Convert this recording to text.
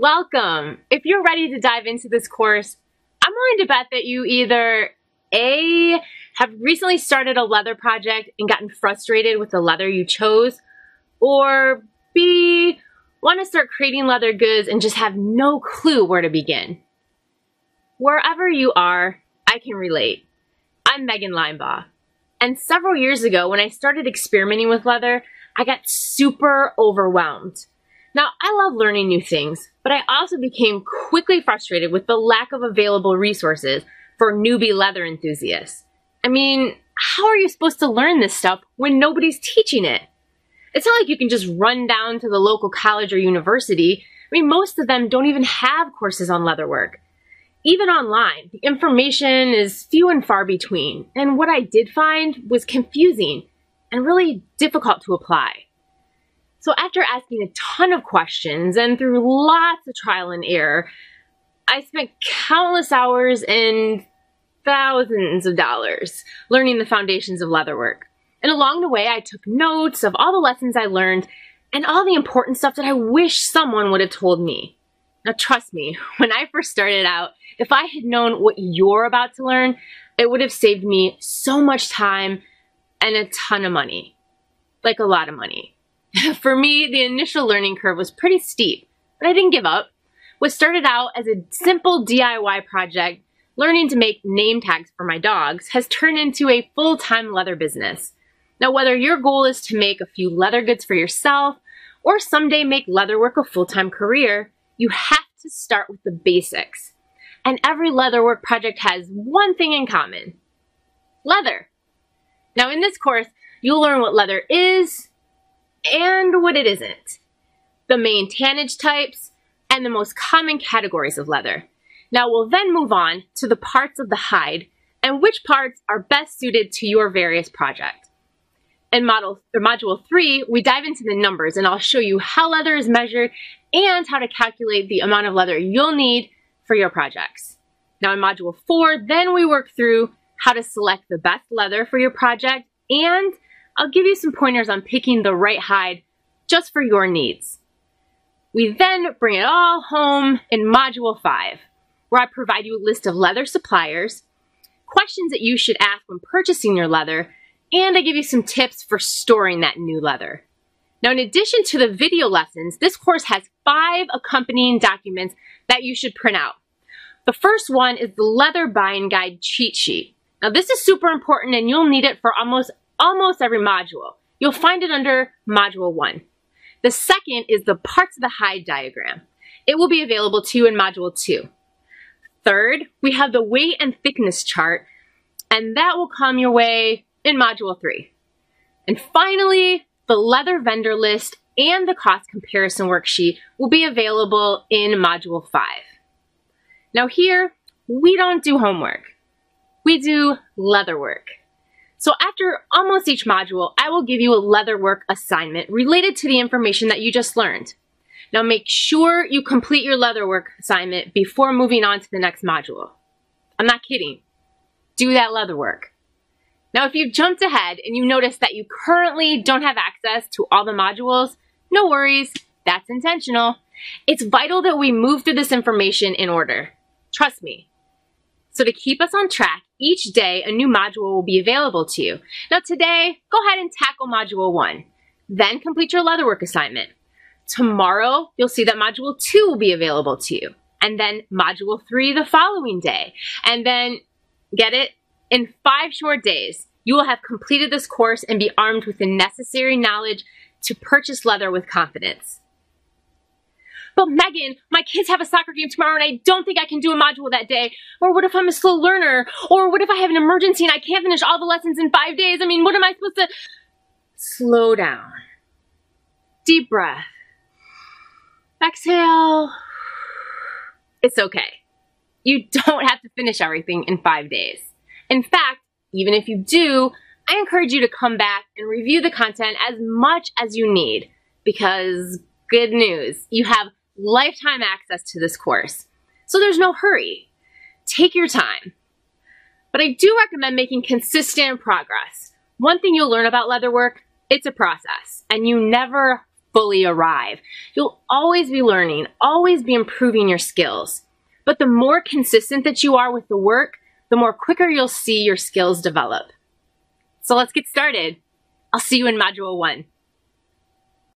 Welcome! If you're ready to dive into this course, I'm willing to bet that you either A, have recently started a leather project and gotten frustrated with the leather you chose, or B, want to start creating leather goods and just have no clue where to begin. Wherever you are, I can relate. I'm Megan Linebaugh. And several years ago, when I started experimenting with leather, I got super overwhelmed. Now, I love learning new things, but I also became quickly frustrated with the lack of available resources for newbie leather enthusiasts. I mean, how are you supposed to learn this stuff when nobody's teaching it? It's not like you can just run down to the local college or university. I mean, most of them don't even have courses on leatherwork. Even online, the information is few and far between, and what I did find was confusing and really difficult to apply. So after asking a ton of questions and through lots of trial and error, I spent countless hours and thousands of dollars learning the foundations of leatherwork. And along the way, I took notes of all the lessons I learned and all the important stuff that I wish someone would have told me. Now, trust me, when I first started out, if I had known what you're about to learn, it would have saved me so much time and a ton of money. Like a lot of money. For me, the initial learning curve was pretty steep, but I didn't give up. What started out as a simple DIY project, learning to make name tags for my dogs, has turned into a full-time leather business. Now, whether your goal is to make a few leather goods for yourself or someday make leatherwork a full-time career, you have to start with the basics. And every leatherwork project has one thing in common. Leather. Now in this course, you'll learn what leather is and what it isn't, the main tannage types, and the most common categories of leather. Now we'll then move on to the parts of the hide and which parts are best suited to your various project. In model, or module 3, we dive into the numbers and I'll show you how leather is measured and how to calculate the amount of leather you'll need for your projects. Now in module 4, then we work through how to select the best leather for your project and I'll give you some pointers on picking the right hide just for your needs. We then bring it all home in Module 5, where I provide you a list of leather suppliers, questions that you should ask when purchasing your leather, and I give you some tips for storing that new leather. Now, in addition to the video lessons, this course has five accompanying documents that you should print out. The first one is the Leather Buying Guide cheat sheet. Now, this is super important and you'll need it for almost almost every module. You'll find it under Module 1. The second is the parts of the hide diagram. It will be available to you in Module 2. Third, we have the weight and thickness chart, and that will come your way in Module 3. And finally, the leather vendor list and the cost comparison worksheet will be available in Module 5. Now here, we don't do homework. We do leather work. So after almost each module, I will give you a leatherwork assignment related to the information that you just learned. Now make sure you complete your leatherwork assignment before moving on to the next module. I'm not kidding. Do that leatherwork. Now if you've jumped ahead and you notice that you currently don't have access to all the modules, no worries, that's intentional. It's vital that we move through this information in order. Trust me. So to keep us on track, each day a new module will be available to you. Now today, go ahead and tackle module one. Then complete your leatherwork assignment. Tomorrow, you'll see that module two will be available to you. And then module three the following day. And then, get it? In five short days, you will have completed this course and be armed with the necessary knowledge to purchase leather with confidence. But Megan, my kids have a soccer game tomorrow and I don't think I can do a module that day. Or what if I'm a slow learner? Or what if I have an emergency and I can't finish all the lessons in five days? I mean, what am I supposed to... Slow down. Deep breath. Exhale. It's okay. You don't have to finish everything in five days. In fact, even if you do, I encourage you to come back and review the content as much as you need because good news, you have lifetime access to this course. So there's no hurry. Take your time. But I do recommend making consistent progress. One thing you'll learn about leatherwork, it's a process, and you never fully arrive. You'll always be learning, always be improving your skills. But the more consistent that you are with the work, the more quicker you'll see your skills develop. So let's get started. I'll see you in Module 1.